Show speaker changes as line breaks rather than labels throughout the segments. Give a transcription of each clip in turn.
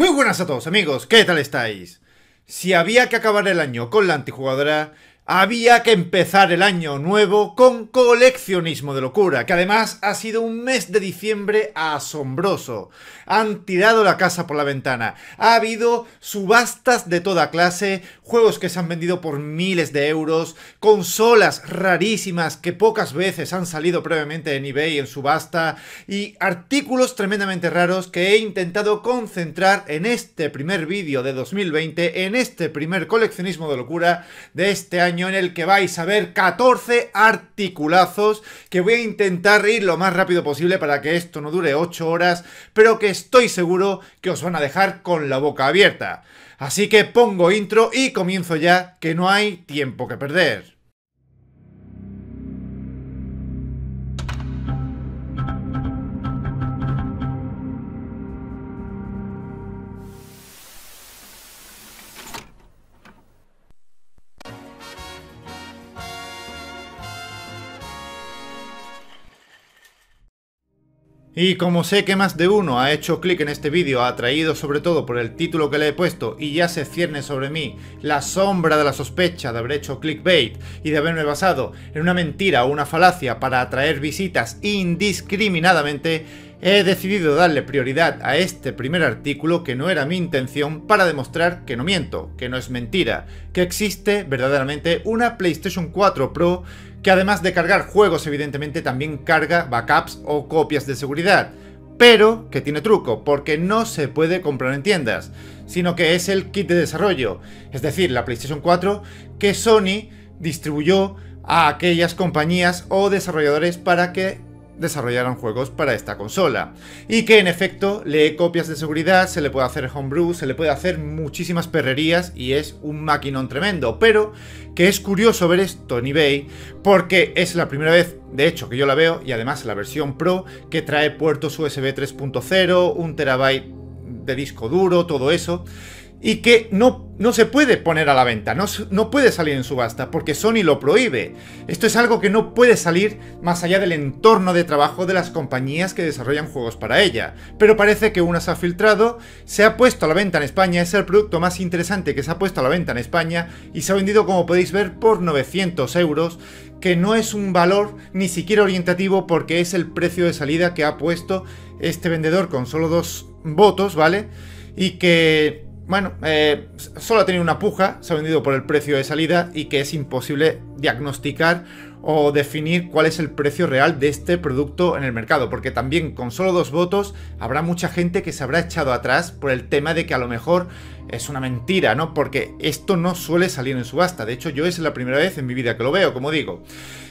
Muy buenas a todos amigos, ¿qué tal estáis? Si había que acabar el año con la antijugadora, había que empezar el año nuevo con coleccionismo de locura, que además ha sido un mes de diciembre asombroso. Han tirado la casa por la ventana, ha habido subastas de toda clase, juegos que se han vendido por miles de euros, consolas rarísimas que pocas veces han salido previamente en eBay en subasta y artículos tremendamente raros que he intentado concentrar en este primer vídeo de 2020, en este primer coleccionismo de locura de este año en el que vais a ver 14 articulazos que voy a intentar ir lo más rápido posible para que esto no dure 8 horas, pero que estoy seguro que os van a dejar con la boca abierta. Así que pongo intro y comienzo ya, que no hay tiempo que perder. Y como sé que más de uno ha hecho clic en este vídeo, atraído sobre todo por el título que le he puesto y ya se cierne sobre mí la sombra de la sospecha de haber hecho clickbait y de haberme basado en una mentira o una falacia para atraer visitas indiscriminadamente, he decidido darle prioridad a este primer artículo que no era mi intención para demostrar que no miento, que no es mentira, que existe verdaderamente una PlayStation 4 Pro que además de cargar juegos evidentemente también carga backups o copias de seguridad, pero que tiene truco, porque no se puede comprar en tiendas, sino que es el kit de desarrollo, es decir, la PlayStation 4 que Sony distribuyó a aquellas compañías o desarrolladores para que desarrollaron juegos para esta consola. Y que en efecto lee copias de seguridad, se le puede hacer homebrew, se le puede hacer muchísimas perrerías y es un maquinón tremendo. Pero que es curioso ver esto en eBay porque es la primera vez, de hecho, que yo la veo y además la versión Pro que trae puertos USB 3.0, un terabyte de disco duro, todo eso y que no, no se puede poner a la venta, no, no puede salir en subasta porque Sony lo prohíbe. Esto es algo que no puede salir más allá del entorno de trabajo de las compañías que desarrollan juegos para ella. Pero parece que una se ha filtrado, se ha puesto a la venta en España, es el producto más interesante que se ha puesto a la venta en España y se ha vendido como podéis ver por 900 euros que no es un valor ni siquiera orientativo porque es el precio de salida que ha puesto este vendedor con solo dos votos, ¿vale? Y que bueno, eh, solo ha tenido una puja, se ha vendido por el precio de salida y que es imposible diagnosticar o definir cuál es el precio real de este producto en el mercado, porque también con solo dos votos habrá mucha gente que se habrá echado atrás por el tema de que a lo mejor es una mentira, ¿no? Porque esto no suele salir en subasta, de hecho yo es la primera vez en mi vida que lo veo, como digo,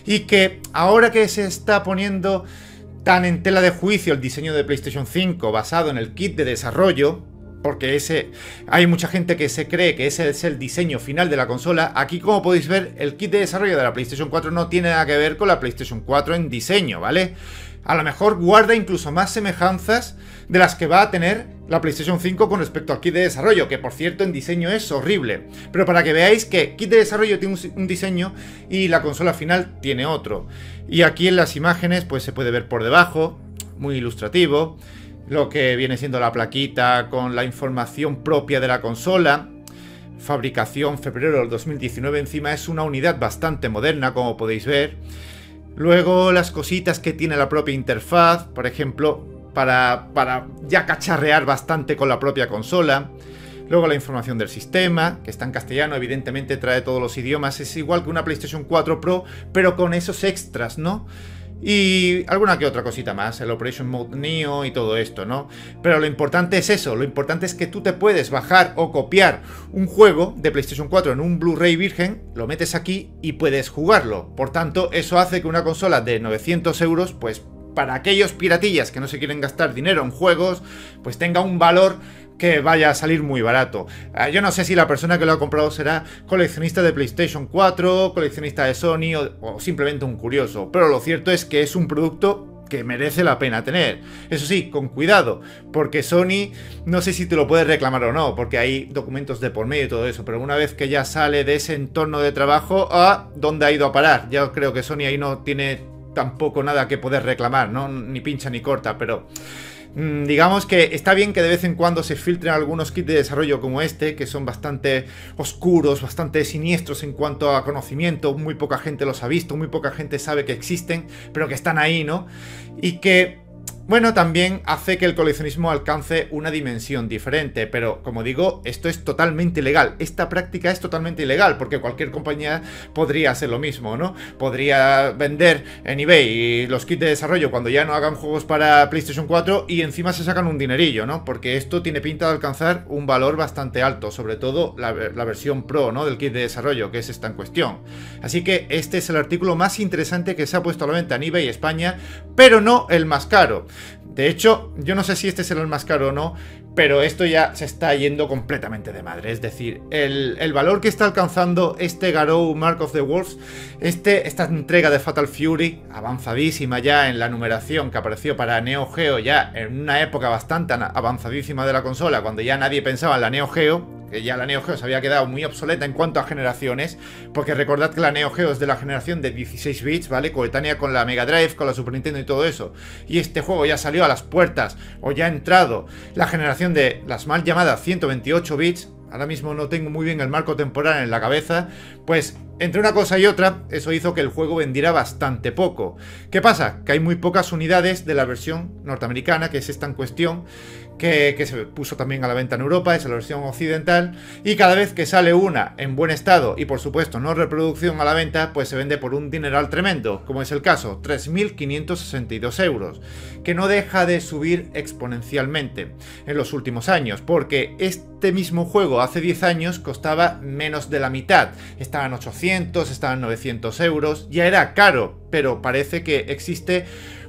y que ahora que se está poniendo tan en tela de juicio el diseño de PlayStation 5 basado en el kit de desarrollo, porque ese hay mucha gente que se cree que ese es el diseño final de la consola. Aquí, como podéis ver, el kit de desarrollo de la PlayStation 4 no tiene nada que ver con la PlayStation 4 en diseño, ¿vale? A lo mejor guarda incluso más semejanzas de las que va a tener la PlayStation 5 con respecto al kit de desarrollo, que por cierto en diseño es horrible. Pero para que veáis que kit de desarrollo tiene un, diseño y la consola final tiene otro. Y aquí en las imágenes pues se puede ver por debajo, muy ilustrativo lo que viene siendo la plaquita con la información propia de la consola. Fabricación febrero del 2019, encima es una unidad bastante moderna, como podéis ver. Luego las cositas que tiene la propia interfaz, por ejemplo, para, para ya cacharrear bastante con la propia consola. Luego la información del sistema, que está en castellano, evidentemente trae todos los idiomas. Es igual que una PlayStation 4 Pro, pero con esos extras, ¿no? Y alguna que otra cosita más, el Operation Mode Neo y todo esto, ¿no? Pero lo importante es eso, lo importante es que tú te puedes bajar o copiar un juego de PlayStation 4 en un Blu-ray virgen, lo metes aquí y puedes jugarlo. Por tanto, eso hace que una consola de 900 euros, pues para aquellos piratillas que no se quieren gastar dinero en juegos, pues tenga un valor que vaya a salir muy barato. Ah, yo no sé si la persona que lo ha comprado será coleccionista de PlayStation 4, coleccionista de Sony o, simplemente un curioso, pero lo cierto es que es un producto que merece la pena tener. Eso sí, con cuidado, porque Sony no sé si te lo puedes reclamar o no, porque hay documentos de por medio y todo eso, pero una vez que ya sale de ese entorno de trabajo, ¿a dónde ha ido a parar? Yo creo que Sony ahí no tiene tampoco nada que poder reclamar, ¿no? Ni pincha ni corta, pero Mm, digamos que está bien que de vez en cuando se filtren algunos kits de desarrollo como este, que son bastante oscuros, bastante siniestros en cuanto a conocimiento, muy poca gente los ha visto, muy poca gente sabe que existen, pero que están ahí, ¿no? Y que bueno, también hace que el coleccionismo alcance una dimensión diferente, pero como digo, esto es totalmente ilegal. Esta práctica es totalmente ilegal, porque cualquier compañía podría hacer lo mismo, ¿no? Podría vender en eBay los kits de desarrollo cuando ya no hagan juegos para PlayStation 4 y encima se sacan un dinerillo, ¿no? Porque esto tiene pinta de alcanzar un valor bastante alto, sobre todo la, la versión Pro, ¿no? Del kit de desarrollo, que es esta en cuestión. Así que este es el artículo más interesante que se ha puesto a la venta en eBay España, pero no el más caro. De hecho, yo no sé si este será el más caro o no, pero esto ya se está yendo completamente de madre. Es decir, el, valor que está alcanzando este Garou Mark of the Wolves, este, esta entrega de Fatal Fury, avanzadísima ya en la numeración que apareció para Neo Geo, ya en una época bastante avanzadísima de la consola, cuando ya nadie pensaba en la Neo Geo, que ya la Neo Geo se había quedado muy obsoleta en cuanto a generaciones, porque recordad que la Neo Geo es de la generación de 16 bits, ¿vale? Coetánea con la Mega Drive, con la Super Nintendo y todo eso. Y este juego ya salió a las puertas, o ya ha entrado la generación de las mal llamadas 128 bits, ahora mismo no tengo muy bien el marco temporal en la cabeza, pues entre una cosa y otra, eso hizo que el juego vendiera bastante poco. ¿Qué pasa? Que hay muy pocas unidades de la versión norteamericana, que es esta en cuestión, que, se puso también a la venta en Europa, es la versión occidental, y cada vez que sale una en buen estado y por supuesto no reproducción a la venta, pues se vende por un dineral tremendo, como es el caso, 3.562 euros, que no deja de subir exponencialmente en los últimos años, porque este mismo juego hace 10 años costaba menos de la mitad, estaban 800, estaban 900 euros, ya era caro, pero parece que existe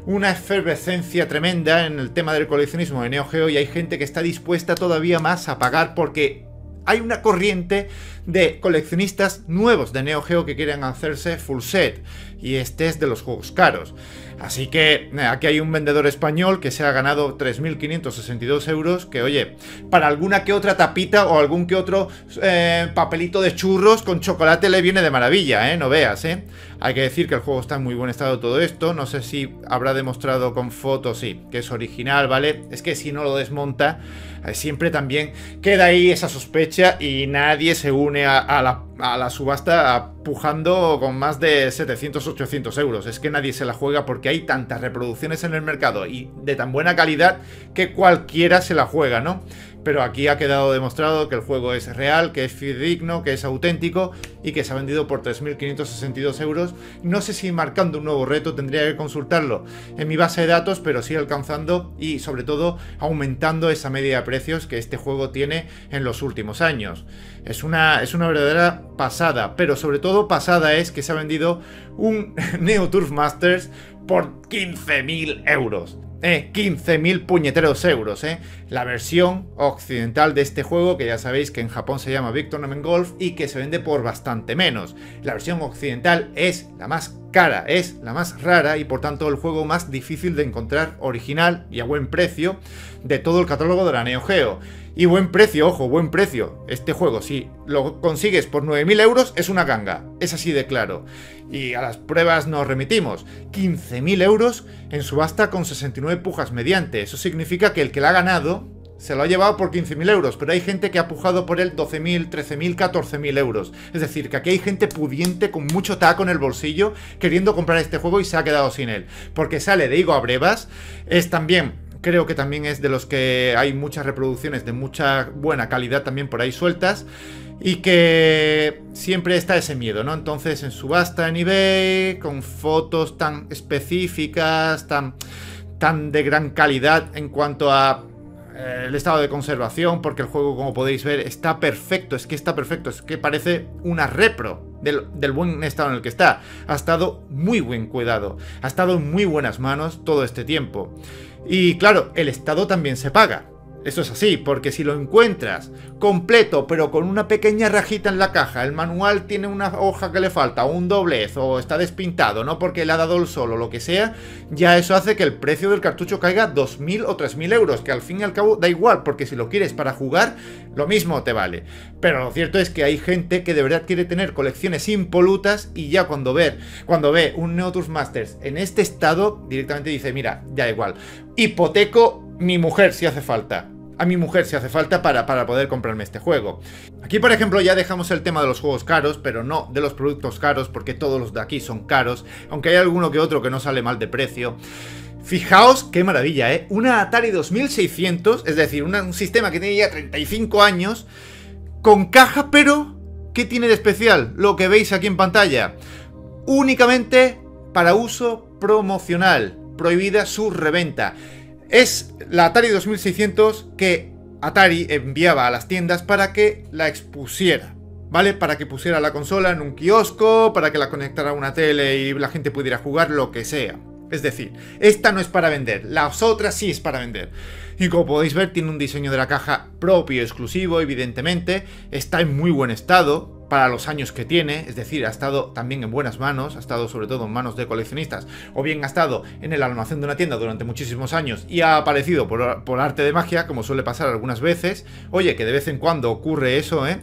una efervescencia tremenda en el tema del coleccionismo de Neo Geo y hay gente que está dispuesta todavía más a pagar porque hay una corriente de coleccionistas nuevos de Neo Geo que quieren hacerse full set y este es de los juegos caros. Así que eh, aquí hay un vendedor español que se ha ganado 3.562 euros, que oye, para alguna que otra tapita o algún que otro eh, papelito de churros con chocolate le viene de maravilla, ¿eh? No veas, ¿eh? Hay que decir que el juego está en muy buen estado todo esto, no sé si habrá demostrado con fotos, sí, que es original, ¿vale? Es que si no lo desmonta, eh, siempre también queda ahí esa sospecha y nadie se une a, la, a la subasta pujando con más de 700-800 euros. Es que nadie se la juega porque hay tantas reproducciones en el mercado y de tan buena calidad que cualquiera se la juega, ¿no? pero aquí ha quedado demostrado que el juego es real, que es fidedigno, que es auténtico y que se ha vendido por 3.562 euros. No sé si marcando un nuevo reto tendría que consultarlo en mi base de datos, pero sí alcanzando y sobre todo aumentando esa media de precios que este juego tiene en los últimos años. Es una, es una verdadera pasada, pero sobre todo pasada es que se ha vendido un Neo Turf Masters por 15.000 euros. Eh, 15.000 puñeteros euros, eh. La versión occidental de este juego, que ya sabéis que en Japón se llama Big Tournament Golf y que se vende por bastante menos. La versión occidental es la más cara, es la más rara y por tanto el juego más difícil de encontrar original y a buen precio de todo el catálogo de la Neo Geo. Y buen precio, ojo, buen precio. Este juego, si lo consigues por 9.000 euros, es una ganga. Es así de claro. Y a las pruebas nos remitimos. 15.000 euros en subasta con 69 pujas mediante. Eso significa que el que la ha ganado se lo ha llevado por 15.000 euros, pero hay gente que ha pujado por él 12.000, 13.000, 14.000 euros. Es decir, que aquí hay gente pudiente con mucho taco en el bolsillo queriendo comprar este juego y se ha quedado sin él. Porque sale de Higo a Brevas, es también creo que también es de los que hay muchas reproducciones de mucha buena calidad también por ahí sueltas. Y que siempre está ese miedo, ¿no? Entonces en subasta en eBay, con fotos tan específicas, tan, tan de gran calidad en cuanto a eh, el estado de conservación, porque el juego, como podéis ver, está perfecto, es que está perfecto, es que parece una repro del, del, buen estado en el que está. Ha estado muy buen cuidado, ha estado en muy buenas manos todo este tiempo. Y claro, el Estado también se paga. Eso es así, porque si lo encuentras completo, pero con una pequeña rajita en la caja, el manual tiene una hoja que le falta, un doblez, o está despintado, no porque le ha dado el sol o lo que sea, ya eso hace que el precio del cartucho caiga 2.000 o 3.000 euros, que al fin y al cabo da igual, porque si lo quieres para jugar, lo mismo te vale. Pero lo cierto es que hay gente que de verdad quiere tener colecciones impolutas y ya cuando ve, cuando ve un Neo Masters en este estado, directamente dice, mira, ya igual, hipoteco mi mujer si hace falta. A mi mujer si hace falta para, para poder comprarme este juego. Aquí, por ejemplo, ya dejamos el tema de los juegos caros, pero no de los productos caros, porque todos los de aquí son caros, aunque hay alguno que otro que no sale mal de precio. Fijaos qué maravilla, ¿eh? Una Atari 2600, es decir, un sistema que tiene ya 35 años, con caja, pero ¿qué tiene de especial? Lo que veis aquí en pantalla. Únicamente para uso promocional, prohibida su reventa. Es la Atari 2600 que Atari enviaba a las tiendas para que la expusiera. ¿Vale? Para que pusiera la consola en un kiosco, para que la conectara a una tele y la gente pudiera jugar, lo que sea. Es decir, esta no es para vender, las otras sí es para vender. Y como podéis ver, tiene un diseño de la caja propio, exclusivo, evidentemente. Está en muy buen estado para los años que tiene, es decir, ha estado también en buenas manos, ha estado sobre todo en manos de coleccionistas, o bien ha estado en el almacén de una tienda durante muchísimos años y ha aparecido por, por arte de magia, como suele pasar algunas veces. Oye, que de vez en cuando ocurre eso, ¿eh?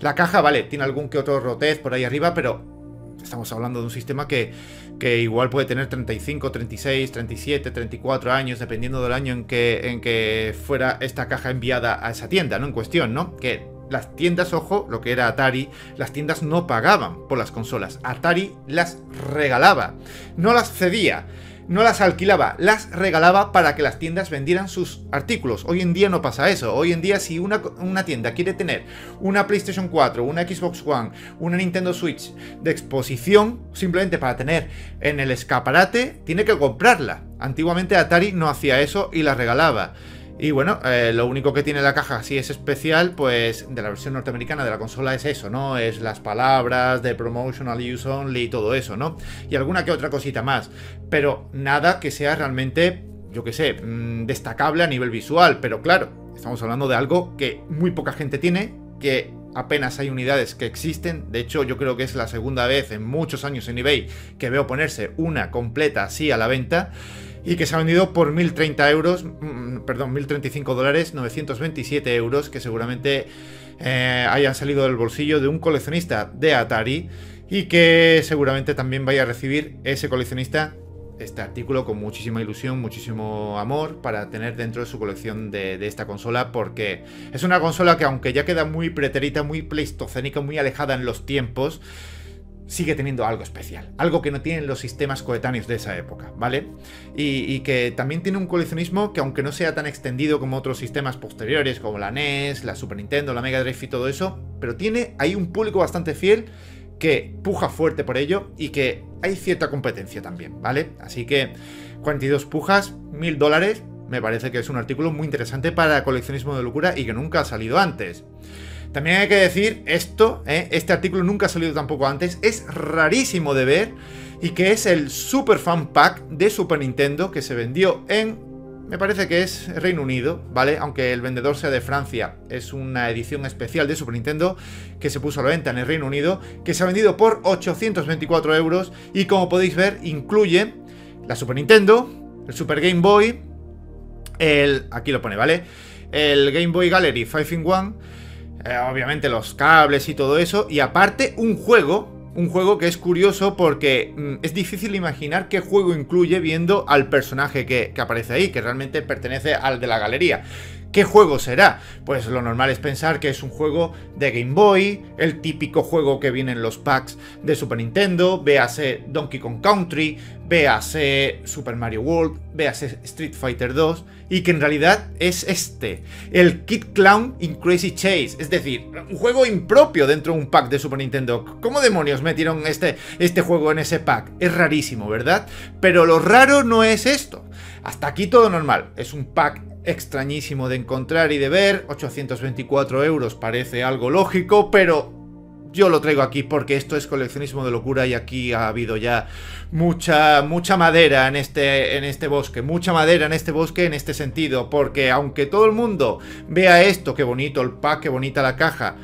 La caja, vale, tiene algún que otro rotez por ahí arriba, pero Estamos hablando de un sistema que, que, igual puede tener 35, 36, 37, 34 años, dependiendo del año en que, en que fuera esta caja enviada a esa tienda, ¿no? En cuestión, ¿no? Que las tiendas, ojo, lo que era Atari, las tiendas no pagaban por las consolas. Atari las regalaba, no las cedía no las alquilaba, las regalaba para que las tiendas vendieran sus artículos. Hoy en día no pasa eso. Hoy en día si una, una, tienda quiere tener una PlayStation 4, una Xbox One, una Nintendo Switch de exposición, simplemente para tener en el escaparate, tiene que comprarla. Antiguamente Atari no hacía eso y la regalaba. Y bueno, eh, lo único que tiene la caja si es especial, pues de la versión norteamericana de la consola es eso, ¿no? Es las palabras de promotional use only y todo eso, ¿no? Y alguna que otra cosita más. Pero nada que sea realmente, yo qué sé, mm, destacable a nivel visual. Pero claro, estamos hablando de algo que muy poca gente tiene, que apenas hay unidades que existen. De hecho, yo creo que es la segunda vez en muchos años en eBay que veo ponerse una completa así a la venta y que se ha vendido por 1.030 euros, mm, perdón, 1.035 dólares, 927 euros, que seguramente eh, hayan salido del bolsillo de un coleccionista de Atari y que seguramente también vaya a recibir ese coleccionista este artículo con muchísima ilusión, muchísimo amor para tener dentro de su colección de, de, esta consola porque es una consola que aunque ya queda muy preterita, muy pleistocénica, muy alejada en los tiempos, sigue teniendo algo especial, algo que no tienen los sistemas coetáneos de esa época, ¿vale? Y, que también tiene un coleccionismo que aunque no sea tan extendido como otros sistemas posteriores, como la NES, la Super Nintendo, la Mega Drive y todo eso, pero tiene ahí un público bastante fiel que puja fuerte por ello y que hay cierta competencia también, ¿vale? Así que 42 pujas, 1000 dólares, me parece que es un artículo muy interesante para coleccionismo de locura y que nunca ha salido antes. También hay que decir esto, ¿eh? este artículo nunca ha salido tampoco antes, es rarísimo de ver y que es el Super Fan Pack de Super Nintendo que se vendió en, me parece que es Reino Unido, ¿vale? Aunque el vendedor sea de Francia, es una edición especial de Super Nintendo que se puso a la venta en el Reino Unido, que se ha vendido por 824 euros y como podéis ver incluye la Super Nintendo, el Super Game Boy, el, aquí lo pone, ¿vale? El Game Boy Gallery 5 in 1, eh, obviamente los cables y todo eso, y aparte un juego, un juego que es curioso porque mm, es difícil imaginar qué juego incluye viendo al personaje que, que aparece ahí, que realmente pertenece al de la galería. ¿Qué juego será? Pues lo normal es pensar que es un juego de Game Boy, el típico juego que viene en los packs de Super Nintendo, véase Donkey Kong Country, véase Super Mario World, véase Street Fighter 2, y que en realidad es este, el Kid Clown in Crazy Chase, es decir, un juego impropio dentro de un pack de Super Nintendo. ¿Cómo demonios metieron este, este juego en ese pack? Es rarísimo, ¿verdad? Pero lo raro no es esto. Hasta aquí todo normal, es un pack extrañísimo de encontrar y de ver. 824 euros parece algo lógico, pero yo lo traigo aquí porque esto es coleccionismo de locura y aquí ha habido ya mucha mucha madera en este en este bosque, mucha madera en este bosque en este sentido, porque aunque todo el mundo vea esto, qué bonito el pack, qué bonita la caja.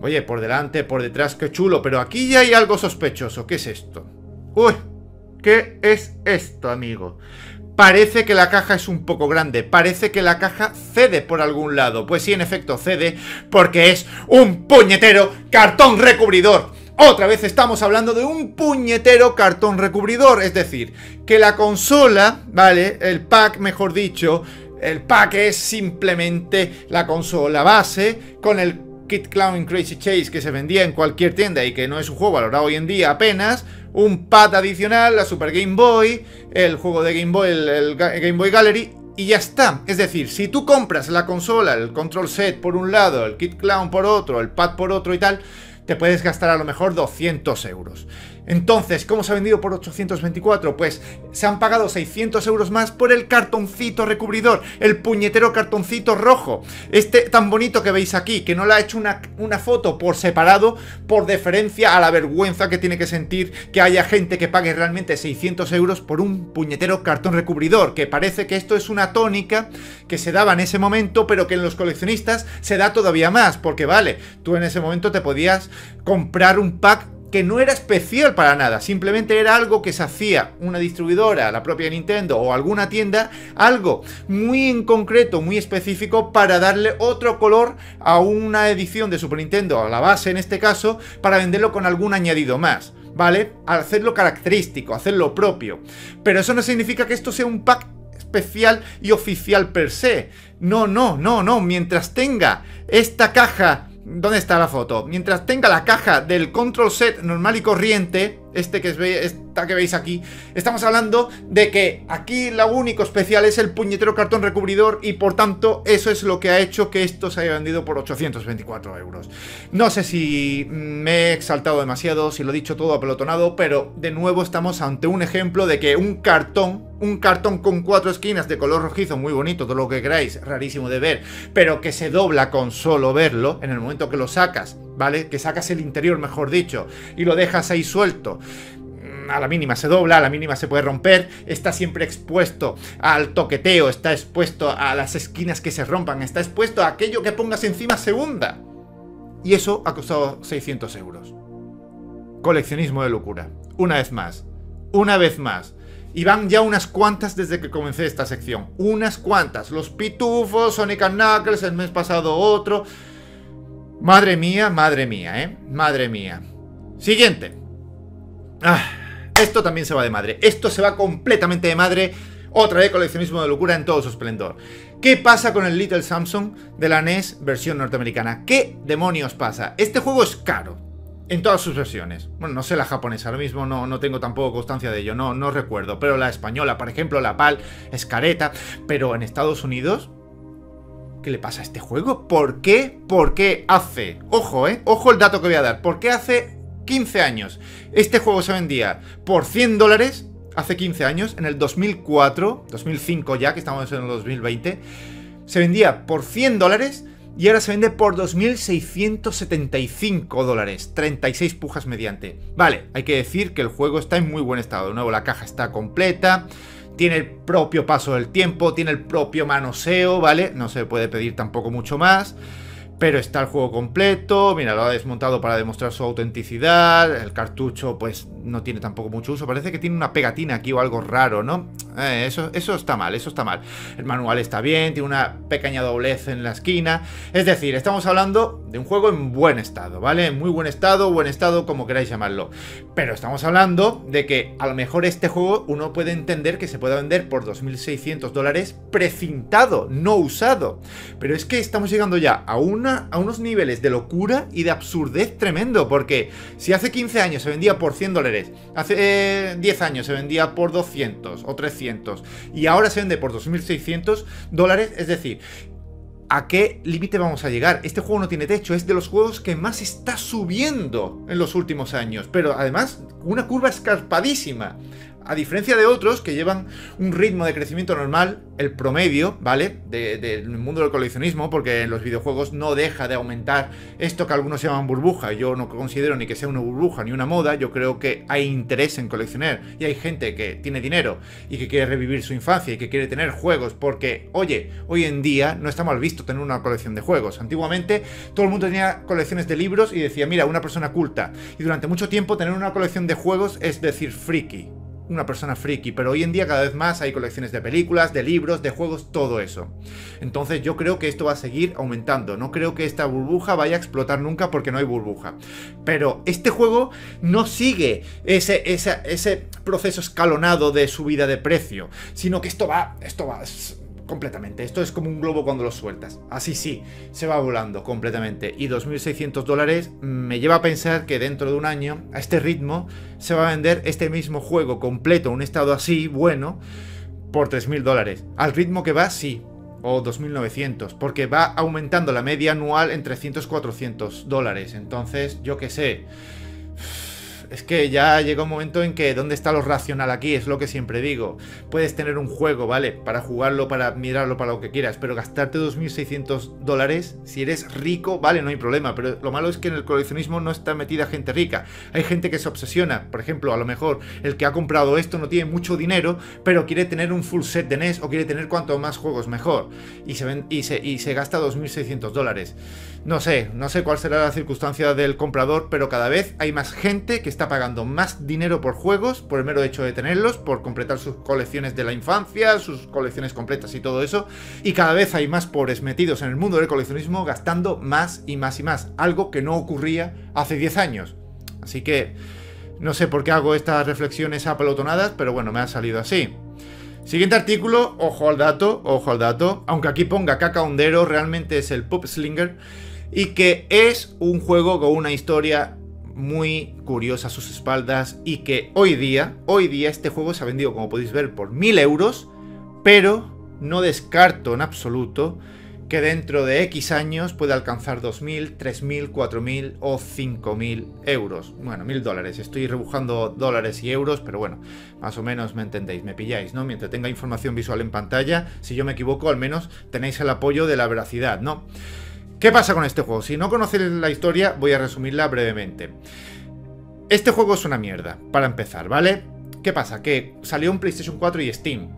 Oye, por delante, por detrás, qué chulo, pero aquí ya hay algo sospechoso. ¿Qué es esto? Uy, ¿qué es esto, amigo? Parece que la caja es un poco grande, parece que la caja cede por algún lado. Pues sí, en efecto, cede porque es un puñetero cartón recubridor. Otra vez estamos hablando de un puñetero cartón recubridor, es decir, que la consola, ¿vale? El pack, mejor dicho, El pack es simplemente la consola base con el Kid Clown Crazy Chase que se vendía en cualquier tienda y que no es un juego valorado hoy en día apenas, un pad adicional, la Super Game Boy, el juego de Game Boy, el, Game Boy Gallery y ya está. Es decir, si tú compras la consola, el control set por un lado, el Kid Clown por otro, el pad por otro y tal, te puedes gastar a lo mejor 200 euros. Entonces, ¿cómo se ha vendido por 824? Pues se han pagado 600 euros más por el cartoncito recubridor, el puñetero cartoncito rojo. Este tan bonito que veis aquí, que no le ha hecho una, una foto por separado, por deferencia a la vergüenza que tiene que sentir que haya gente que pague realmente 600 euros por un puñetero cartón recubridor, que parece que esto es una tónica que se daba en ese momento, pero que en los coleccionistas se da todavía más, porque vale, tú en ese momento te podías comprar un pack que no era especial para nada, simplemente era algo que se hacía una distribuidora, la propia Nintendo o alguna tienda, algo muy en concreto, muy específico para darle otro color a una edición de Super Nintendo, a la base en este caso, para venderlo con algún añadido más. ¿Vale? Hacerlo característico, hacerlo propio. Pero eso no significa que esto sea un pack especial y oficial per se. No, no, no, no. Mientras tenga esta caja ¿Dónde está la foto? Mientras tenga la caja del control set normal y corriente, este que, esta que veis aquí, estamos hablando de que aquí lo único especial es el puñetero cartón recubridor y por tanto eso es lo que ha hecho que esto se haya vendido por 824 euros. No sé si me he exaltado demasiado, si lo he dicho todo apelotonado, pero de nuevo estamos ante un ejemplo de que un cartón, un cartón con cuatro esquinas de color rojizo, muy bonito, todo lo que queráis, rarísimo de ver, pero que se dobla con solo verlo, en el momento que lo sacas, ¿vale? Que sacas el interior, mejor dicho, y lo dejas ahí suelto a la mínima se dobla, a la mínima se puede romper, está siempre expuesto al toqueteo, está expuesto a las esquinas que se rompan, está expuesto a aquello que pongas encima segunda. Y eso ha costado 600 euros. Coleccionismo de locura. Una vez más. Una vez más. Y van ya unas cuantas desde que comencé esta sección. Unas cuantas. Los pitufos, Sonic Knuckles, el mes pasado otro. Madre mía, madre mía, ¿eh? Madre mía. Siguiente. Ah, esto también se va de madre. Esto se va completamente de madre. Otra vez coleccionismo de locura en todo su esplendor. ¿Qué pasa con el Little Samsung de la NES versión norteamericana? ¿Qué demonios pasa? Este juego es caro. En todas sus versiones. Bueno, no sé la japonesa, ahora mismo no, no tengo tampoco constancia de ello, no, no recuerdo. Pero la española, por ejemplo, la PAL es careta. Pero en Estados Unidos, ¿Qué le pasa a este juego? ¿Por qué? ¿Por qué hace? Ojo, ¿eh? Ojo el dato que voy a dar. ¿Por qué hace 15 años este juego se vendía por 100 dólares? Hace 15 años, en el 2004, 2005 ya, que estamos en el 2020, se vendía por 100 dólares y ahora se vende por 2.675 dólares, 36 pujas mediante. Vale, hay que decir que el juego está en muy buen estado. De nuevo, la caja está completa, tiene el propio paso del tiempo, tiene el propio manoseo, ¿vale? No se puede pedir tampoco mucho más. Pero está el juego completo, mira, lo ha desmontado para demostrar su autenticidad, el cartucho pues no tiene tampoco mucho uso, parece que tiene una pegatina aquí o algo raro, ¿no? Eh, eso, eso está mal, eso está mal. El manual está bien, tiene una pequeña doblez en la esquina, es decir, estamos hablando de un juego en buen estado, ¿vale? En muy buen estado, buen estado, como queráis llamarlo. Pero estamos hablando de que a lo mejor este juego uno puede entender que se pueda vender por 2.600 dólares precintado, no usado. Pero es que estamos llegando ya a una a unos niveles de locura y de absurdez tremendo, porque si hace 15 años se vendía por 100 dólares, hace 10 eh, años se vendía por 200 o 300 y ahora se vende por 2.600 dólares, es decir, ¿A qué límite vamos a llegar? Este juego no tiene techo, es de los juegos que más está subiendo en los últimos años, pero además una curva escarpadísima a diferencia de otros que llevan un ritmo de crecimiento normal, el promedio, ¿vale? Del mundo del coleccionismo, porque en los videojuegos no deja de aumentar esto que algunos llaman burbuja. Yo no considero ni que sea una burbuja ni una moda, yo creo que hay interés en coleccionar y hay gente que tiene dinero y que quiere revivir su infancia y que quiere tener juegos, porque, oye, hoy en día no está mal visto tener una colección de juegos. Antiguamente todo el mundo tenía colecciones de libros y decía, mira, una persona culta. Y durante mucho tiempo tener una colección de juegos es decir friki una persona friki, pero hoy en día cada vez más hay colecciones de películas, de libros, de juegos, todo eso. Entonces yo creo que esto va a seguir aumentando, no creo que esta burbuja vaya a explotar nunca porque no hay burbuja. Pero este juego no sigue ese, ese, ese proceso escalonado de subida de precio, sino que esto va, esto va completamente. Esto es como un globo cuando lo sueltas. Así sí, se va volando completamente. Y 2.600 dólares me lleva a pensar que dentro de un año, a este ritmo, se va a vender este mismo juego completo, un estado así, bueno, por 3.000 dólares. Al ritmo que va, sí. O 2.900, porque va aumentando la media anual en 300-400 dólares. Entonces, yo qué sé es que ya llega un momento en que ¿dónde está lo racional aquí? Es lo que siempre digo. Puedes tener un juego, ¿vale? Para jugarlo, para mirarlo, para lo que quieras, pero gastarte 2.600 dólares, si eres rico, vale, no hay problema. Pero lo malo es que en el coleccionismo no está metida gente rica. Hay gente que se obsesiona. Por ejemplo, a lo mejor el que ha comprado esto no tiene mucho dinero, pero quiere tener un full set de NES o quiere tener cuanto más juegos mejor. Y se, y se gasta 2.600 dólares. No sé, no sé cuál será la circunstancia del comprador, pero cada vez hay más gente que está pagando más dinero por juegos, por el mero hecho de tenerlos, por completar sus colecciones de la infancia, sus colecciones completas y todo eso. Y cada vez hay más pobres metidos en el mundo del coleccionismo gastando más y más y más, algo que no ocurría hace 10 años. Así que no sé por qué hago estas reflexiones apelotonadas, pero bueno, me ha salido así. Siguiente artículo, ojo al dato, ojo al dato. Aunque aquí ponga cacaondero, realmente es el Pop Slinger y que es un juego con una historia muy curiosa a sus espaldas y que hoy día, hoy día este juego se ha vendido como podéis ver por 1000 euros, pero no descarto en absoluto que dentro de X años puede alcanzar 2.000, 3.000, 4.000 o 5.000 euros. Bueno, 1.000 dólares. Estoy rebujando dólares y euros, pero bueno, más o menos me entendéis, me pilláis, ¿no? Mientras tenga información visual en pantalla, si yo me equivoco, al menos tenéis el apoyo de la veracidad, ¿no? ¿Qué pasa con este juego? Si no conocéis la historia, voy a resumirla brevemente. Este juego es una mierda, para empezar, ¿vale? ¿Qué pasa? Que salió en PlayStation 4 y Steam.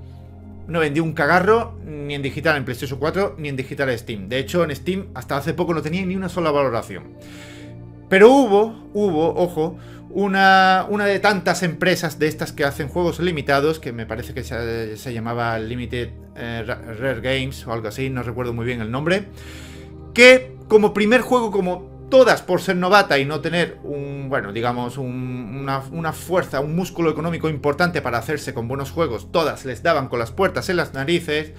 No vendió un cagarro ni en digital en PlayStation 4 ni en digital en Steam. De hecho, en Steam hasta hace poco no tenía ni una sola valoración. Pero hubo, hubo, ojo, una, una de tantas empresas de estas que hacen juegos limitados, que me parece que se, llamaba Limited eh, Rare Games o algo así, no recuerdo muy bien el nombre que como primer juego, como todas por ser novata y no tener un, bueno, digamos, una, una, fuerza, un músculo económico importante para hacerse con buenos juegos, todas les daban con las puertas en las narices,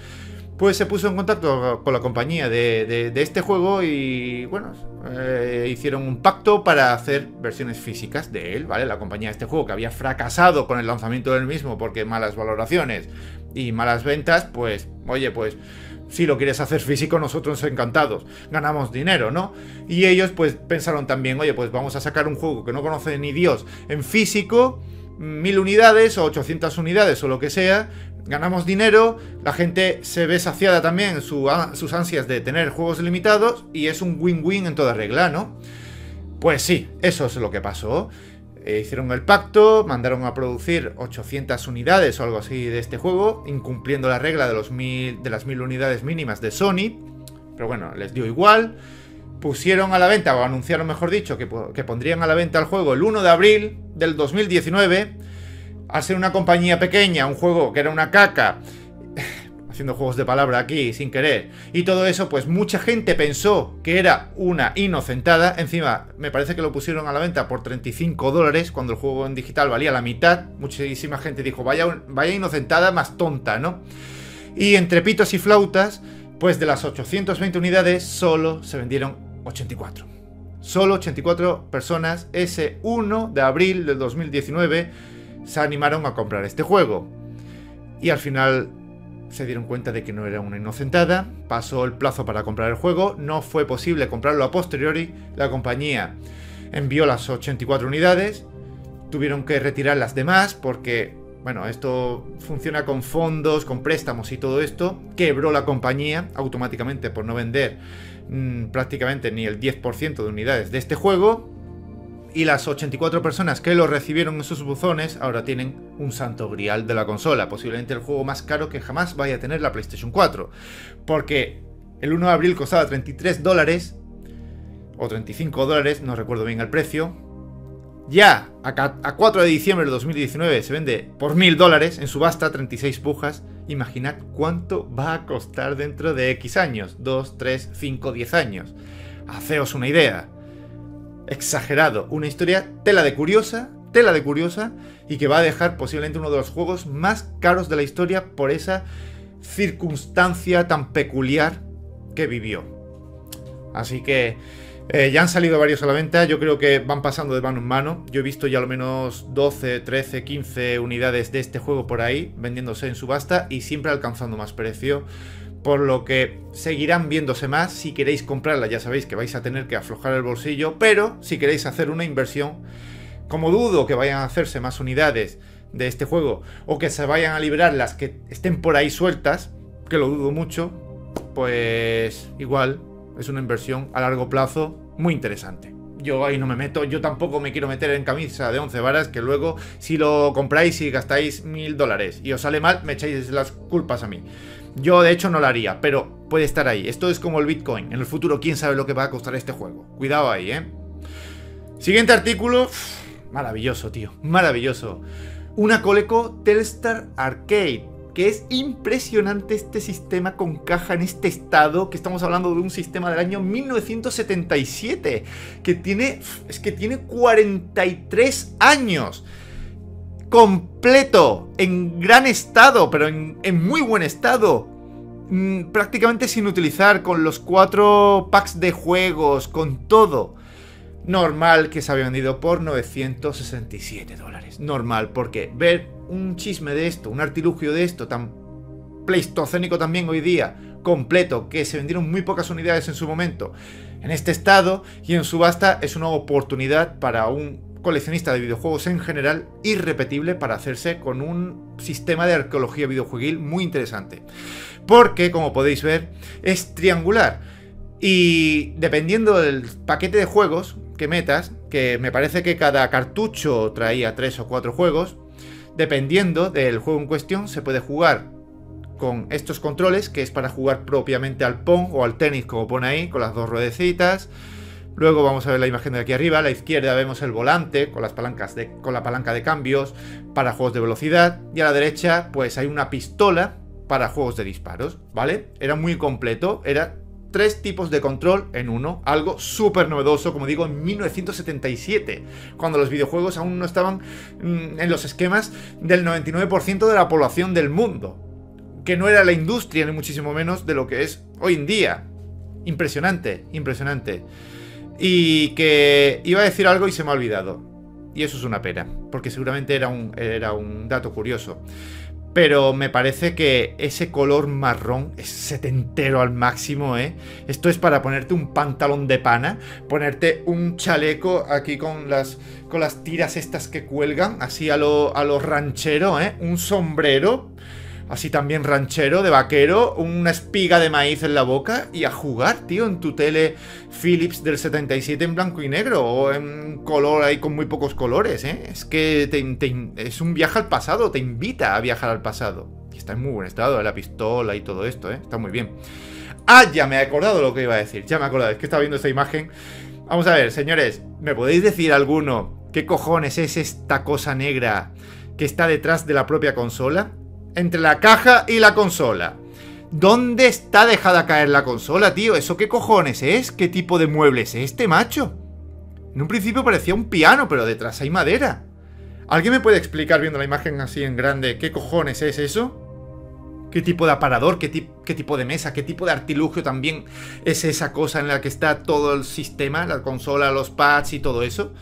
pues se puso en contacto con la compañía de, este juego y, bueno, eh, hicieron un pacto para hacer versiones físicas de él, ¿vale? La compañía de este juego que había fracasado con el lanzamiento del mismo porque malas valoraciones y malas ventas, pues, oye, pues si lo quieres hacer físico, nosotros encantados, ganamos dinero, ¿no? Y ellos pues pensaron también, oye, pues vamos a sacar un juego que no conoce ni Dios en físico, mil unidades o 800 unidades o lo que sea, ganamos dinero, la gente se ve saciada también en sus ansias de tener juegos limitados y es un win-win en toda regla, ¿no? Pues sí, eso es lo que pasó. Eh, hicieron el pacto, mandaron a producir 800 unidades o algo así de este juego, incumpliendo la regla de, los mil, de las 1000 unidades mínimas de Sony. Pero bueno, les dio igual. Pusieron a la venta, o anunciaron mejor dicho, que, pondrían a la venta el juego el 1 de abril del 2019. Al una compañía pequeña, un juego que era una caca haciendo juegos de palabra aquí sin querer. Y todo eso, pues mucha gente pensó que era una inocentada. Encima, me parece que lo pusieron a la venta por 35 dólares cuando el juego en digital valía la mitad. Muchísima gente dijo, vaya, vaya inocentada más tonta, ¿no? Y entre pitos y flautas, pues de las 820 unidades solo se vendieron 84. Solo 84 personas ese 1 de abril del 2019 se animaron a comprar este juego. Y al final se dieron cuenta de que no era una inocentada, pasó el plazo para comprar el juego, no fue posible comprarlo a posteriori, la compañía envió las 84 unidades, tuvieron que retirar las demás porque, bueno, esto funciona con fondos, con préstamos y todo esto, quebró la compañía automáticamente por no vender mm, prácticamente ni el 10% de unidades de este juego, y las 84 personas que lo recibieron en sus buzones ahora tienen un santo grial de la consola, posiblemente el juego más caro que jamás vaya a tener la PlayStation 4, porque el 1 de abril costaba 33 dólares, o 35 dólares, no recuerdo bien el precio, ya a 4 de diciembre de 2019 se vende por 1000 dólares en subasta, 36 pujas. Imaginad cuánto va a costar dentro de X años, 2, 3, 5, 10 años. Haceos una idea exagerado. Una historia tela de curiosa, tela de curiosa, y que va a dejar posiblemente uno de los juegos más caros de la historia por esa circunstancia tan peculiar que vivió. Así que eh, ya han salido varios a la venta, yo creo que van pasando de mano en mano. Yo he visto ya al menos 12, 13, 15 unidades de este juego por ahí vendiéndose en subasta y siempre alcanzando más precio. Por lo que seguirán viéndose más. Si queréis comprarla, ya sabéis que vais a tener que aflojar el bolsillo. Pero si queréis hacer una inversión, como dudo que vayan a hacerse más unidades de este juego o que se vayan a liberar las que estén por ahí sueltas, que lo dudo mucho, pues igual es una inversión a largo plazo muy interesante. Yo ahí no me meto, yo tampoco me quiero meter en camisa de 11 varas que luego si lo compráis y gastáis mil dólares y os sale mal, me echáis las culpas a mí. Yo de hecho no lo haría, pero puede estar ahí. Esto es como el Bitcoin. En el futuro, quién sabe lo que va a costar este juego. Cuidado ahí, ¿eh? Siguiente artículo. Maravilloso, tío. Maravilloso. Una Coleco Telstar Arcade que es impresionante este sistema con caja en este estado, que estamos hablando de un sistema del año 1977, que tiene, es que tiene 43 años. Completo, en gran estado, pero en, muy buen estado. Mm, prácticamente sin utilizar, con los cuatro packs de juegos, con todo normal que se había vendido por 967 dólares. Normal, porque ver un chisme de esto, un artilugio de esto, tan pleistocénico también hoy día, completo, que se vendieron muy pocas unidades en su momento, en este estado y en subasta, es una oportunidad para un coleccionista de videojuegos en general irrepetible para hacerse con un sistema de arqueología videojueguil muy interesante. Porque, como podéis ver, es triangular. Y dependiendo del paquete de juegos, que metas, que me parece que cada cartucho traía 3 o 4 juegos, dependiendo del juego en cuestión, se puede jugar con estos controles, que es para jugar propiamente al Pong o al tenis, como pone ahí, con las dos ruedecitas. Luego vamos a ver la imagen de aquí arriba. A la izquierda vemos el volante con las palancas de, con la palanca de cambios para juegos de velocidad. Y a la derecha, pues hay una pistola para juegos de disparos, ¿vale? Era muy completo, era tres tipos de control en uno, algo súper novedoso, como digo, en 1977, cuando los videojuegos aún no estaban mm, en los esquemas del 99% de la población del mundo, que no era la industria, ni muchísimo menos de lo que es hoy en día. Impresionante, impresionante. Y que iba a decir algo y se me ha olvidado. Y eso es una pena, porque seguramente era un, era un dato curioso. Pero me parece que ese color marrón es setentero al máximo, ¿eh? Esto es para ponerte un pantalón de pana, ponerte un chaleco aquí con las, con las tiras estas que cuelgan, así a lo, a lo ranchero, ¿eh? Un sombrero así también ranchero, de vaquero, una espiga de maíz en la boca y a jugar, tío, en tu tele Philips del 77 en blanco y negro o en color ahí con muy pocos colores, ¿eh? Es que es un viaje al pasado, te invita a viajar al pasado. Y está en muy buen estado, la pistola y todo esto, ¿eh? Está muy bien. Ah, ya me he acordado lo que iba a decir, ya me he acordado, es que estaba viendo esta imagen. Vamos a ver, señores, ¿me podéis decir alguno qué cojones es esta cosa negra que está detrás de la propia consola? Entre la caja y la consola. ¿Dónde está dejada caer la consola, tío? ¿Eso qué cojones es? ¿Qué tipo de mueble es este, macho? En un principio parecía un piano, pero detrás hay madera. ¿Alguien me puede explicar viendo la imagen así en grande qué cojones es eso? ¿Qué tipo de aparador? ¿Qué, ¿Qué, tipo de mesa? ¿Qué tipo de artilugio también es esa cosa en la que está todo el sistema? La consola, los pads y todo eso.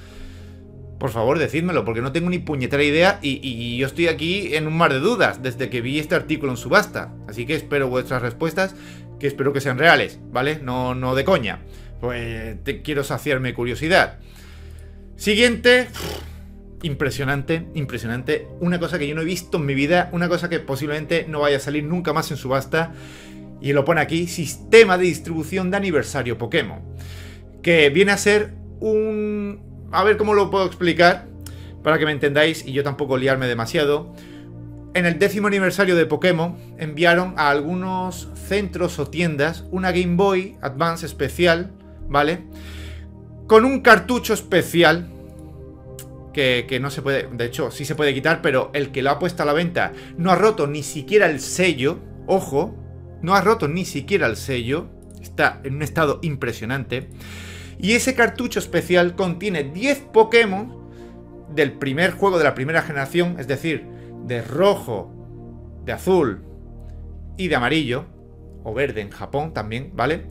Por favor, decídmelo, porque no tengo ni puñetera idea y, yo estoy aquí en un mar de dudas desde que vi este artículo en subasta. Así que espero vuestras respuestas, que espero que sean reales, ¿vale? No, no de coña. Pues quiero saciarme curiosidad. Siguiente. Impresionante, impresionante. Una cosa que yo no he visto en mi vida, una cosa que posiblemente no vaya a salir nunca más en subasta. Y lo pone aquí, sistema de distribución de aniversario Pokémon. Que viene a ser un a ver cómo lo puedo explicar para que me entendáis y yo tampoco liarme demasiado. En el décimo aniversario de Pokémon enviaron a algunos centros o tiendas una Game Boy Advance especial, ¿vale? Con un cartucho especial que, que, no se puede, de hecho sí se puede quitar, pero el que lo ha puesto a la venta no ha roto ni siquiera el sello, ojo, no ha roto ni siquiera el sello, está en un estado impresionante. Y ese cartucho especial contiene 10 Pokémon del primer juego de la primera generación, es decir, de rojo, de azul y de amarillo, o verde en Japón también, ¿vale?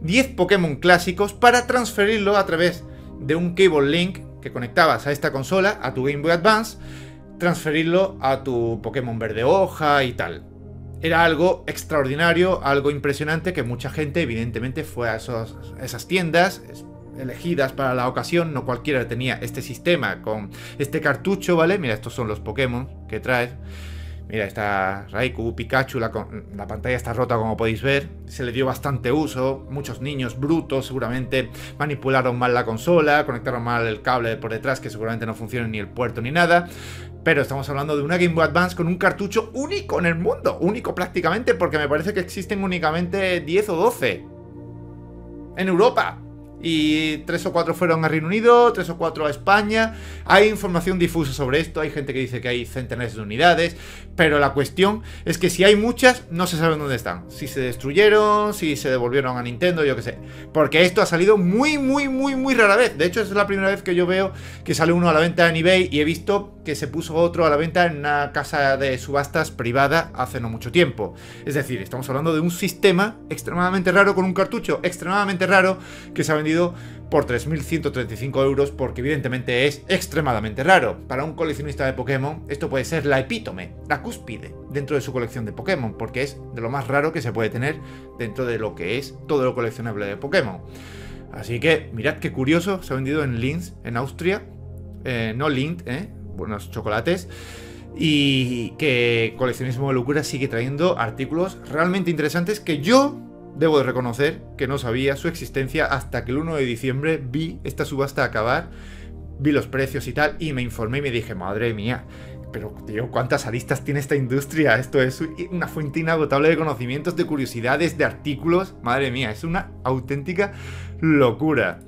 10 Pokémon clásicos para transferirlo a través de un cable link que conectabas a esta consola, a tu Game Boy Advance, transferirlo a tu Pokémon verde hoja y tal. Era algo extraordinario, algo impresionante que mucha gente evidentemente fue a esas tiendas elegidas para la ocasión, no cualquiera tenía este sistema con este cartucho, ¿vale? Mira, estos son los Pokémon que traes. Mira, está Raikou, Pikachu, la, la, pantalla está rota como podéis ver, se le dio bastante uso, muchos niños brutos seguramente manipularon mal la consola, conectaron mal el cable por detrás que seguramente no funciona ni el puerto ni nada, pero estamos hablando de una Game Boy Advance con un cartucho único en el mundo, único prácticamente porque me parece que existen únicamente 10 o 12 en Europa y tres o cuatro fueron a Reino Unido, tres o cuatro a España. Hay información difusa sobre esto, hay gente que dice que hay centenares de unidades, pero la cuestión es que si hay muchas, no se sabe dónde están. Si se destruyeron, si se devolvieron a Nintendo, yo qué sé. Porque esto ha salido muy, muy, muy, muy rara vez. De hecho, es la primera vez que yo veo que sale uno a la venta en eBay y he visto que se puso otro a la venta en una casa de subastas privada hace no mucho tiempo. Es decir, estamos hablando de un sistema extremadamente raro con un cartucho extremadamente raro que se ha vendido por 3.135 euros porque evidentemente es extremadamente raro. Para un coleccionista de Pokémon esto puede ser la epítome, la cúspide dentro de su colección de Pokémon porque es de lo más raro que se puede tener dentro de lo que es todo lo coleccionable de Pokémon. Así que mirad qué curioso, se ha vendido en Linz, en Austria. Eh, no Lindt, ¿eh? buenos chocolates y que Coleccionismo de Locura sigue trayendo artículos realmente interesantes que yo Debo de reconocer que no sabía su existencia hasta que el 1 de diciembre vi esta subasta acabar, vi los precios y tal, y me informé y me dije, madre mía, pero tío, ¿cuántas aristas tiene esta industria? Esto es una fuente inagotable de conocimientos, de curiosidades, de artículos. Madre mía, es una auténtica locura.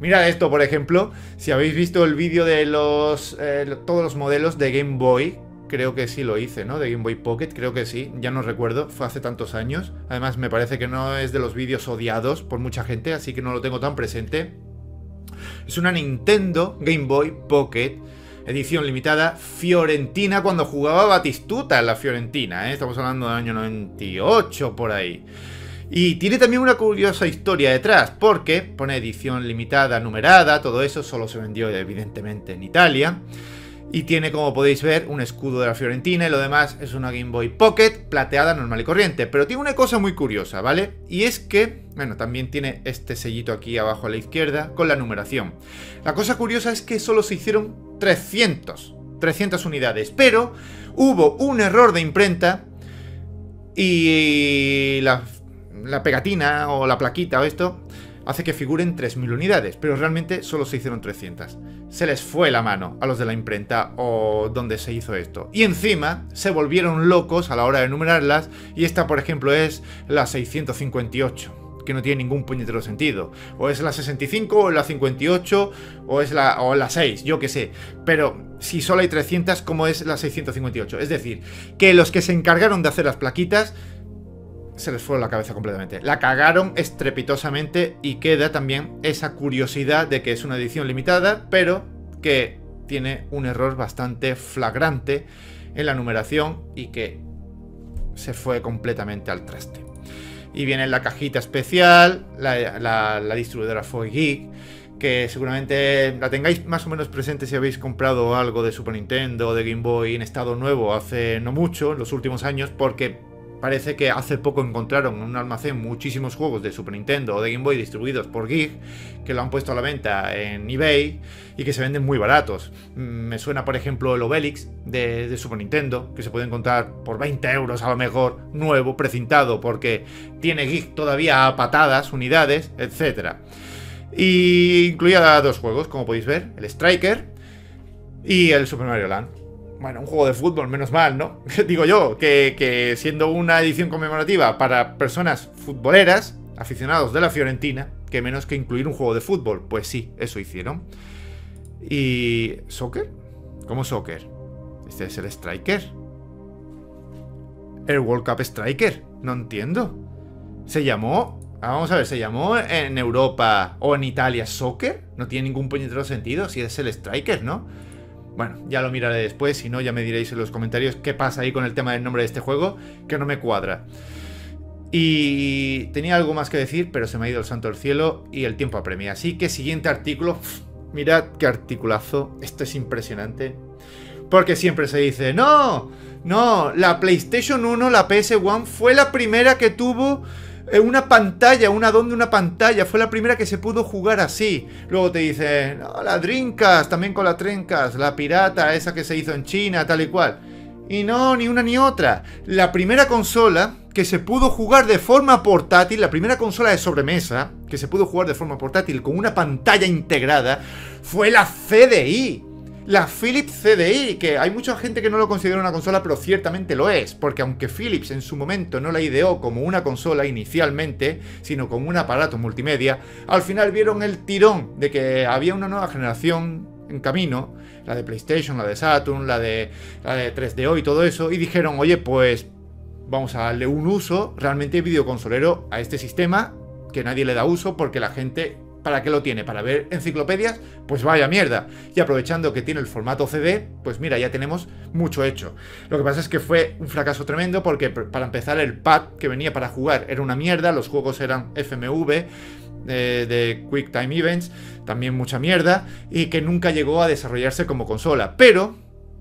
Mira esto, por ejemplo, si habéis visto el vídeo de los eh, todos los modelos de Game Boy creo que sí lo hice, ¿no? De Game Boy Pocket, creo que sí, ya no recuerdo, fue hace tantos años. Además, me parece que no es de los vídeos odiados por mucha gente, así que no lo tengo tan presente. Es una Nintendo Game Boy Pocket, edición limitada, Fiorentina, cuando jugaba Batistuta en la Fiorentina, ¿eh? Estamos hablando del año 98, por ahí. Y tiene también una curiosa historia detrás, porque pone edición limitada, numerada, todo eso solo se vendió evidentemente en Italia. Y tiene, como podéis ver, un escudo de la Fiorentina y lo demás es una Game Boy Pocket plateada normal y corriente. Pero tiene una cosa muy curiosa, ¿vale? Y es que, bueno, también tiene este sellito aquí abajo a la izquierda con la numeración. La cosa curiosa es que solo se hicieron 300, 300 unidades. Pero hubo un error de imprenta y la, la pegatina o la plaquita o esto hace que figuren 3.000 unidades, pero realmente solo se hicieron 300. Se les fue la mano a los de la imprenta o donde se hizo esto. Y encima se volvieron locos a la hora de numerarlas y esta por ejemplo es la 658 que no tiene ningún puñetero sentido. O es la 65, o la 58, o es la, o la 6, yo qué sé. Pero si solo hay 300, ¿cómo es la 658? Es decir, que los que se encargaron de hacer las plaquitas se les fue la cabeza completamente. La cagaron estrepitosamente y queda también esa curiosidad de que es una edición limitada, pero que tiene un error bastante flagrante en la numeración y que se fue completamente al traste. Y viene en la cajita especial, la, distribuidora fue Geek, que seguramente la tengáis más o menos presente si habéis comprado algo de Super Nintendo o de Game Boy en estado nuevo hace no mucho, en los últimos años, porque Parece que hace poco encontraron en un almacén muchísimos juegos de Super Nintendo o de Game Boy distribuidos por Gig que lo han puesto a la venta en eBay y que se venden muy baratos. Mm, me suena, por ejemplo, el Obelix de, Super Nintendo, que se puede encontrar por 20 euros a lo mejor, nuevo, precintado, porque tiene Gig todavía a patadas, unidades, etc. Y incluía dos juegos, como podéis ver, el Striker y el Super Mario Land. Bueno, un juego de fútbol, menos mal, ¿no? Digo yo, que, siendo una edición conmemorativa para personas futboleras, aficionados de la Fiorentina, que menos que incluir un juego de fútbol. Pues sí, eso hicieron. ¿Y soccer? ¿Cómo soccer? Este es el Striker. El World Cup Striker. No entiendo. Se llamó... Vamos a ver, ¿se llamó en Europa o en Italia soccer? No tiene ningún puñetero sentido si es el Striker, ¿no? Bueno, ya lo miraré después, si no ya me diréis en los comentarios qué pasa ahí con el tema del nombre de este juego, que no me cuadra. Y tenía algo más que decir, pero se me ha ido el santo del cielo y el tiempo apremia. Así que siguiente artículo, mirad qué articulazo, esto es impresionante. Porque siempre se dice, no, no, la PlayStation 1, la PS1 fue la primera que tuvo una pantalla, una donde una pantalla, fue la primera que se pudo jugar así. Luego te dicen, no, la Drinkas, también con la Trencas, la pirata, esa que se hizo en China, tal y cual. Y no, ni una ni otra. La primera consola que se pudo jugar de forma portátil, la primera consola de sobremesa que se pudo jugar de forma portátil con una pantalla integrada, fue la CDI la Philips CDI, que hay mucha gente que no lo considera una consola, pero ciertamente lo es, porque aunque Philips en su momento no la ideó como una consola inicialmente, sino como un aparato multimedia, al final vieron el tirón de que había una nueva generación en camino, la de PlayStation, la de Saturn, la de, la de 3DO y todo eso, y dijeron, oye, pues vamos a darle un uso realmente videoconsolero a este sistema que nadie le da uso porque la gente ¿Para qué lo tiene? ¿Para ver enciclopedias? Pues vaya mierda. Y aprovechando que tiene el formato CD, pues mira, ya tenemos mucho hecho. Lo que pasa es que fue un fracaso tremendo porque para empezar el pad que venía para jugar era una mierda, los juegos eran FMV, eh, de Quick Time Events, también mucha mierda, y que nunca llegó a desarrollarse como consola. Pero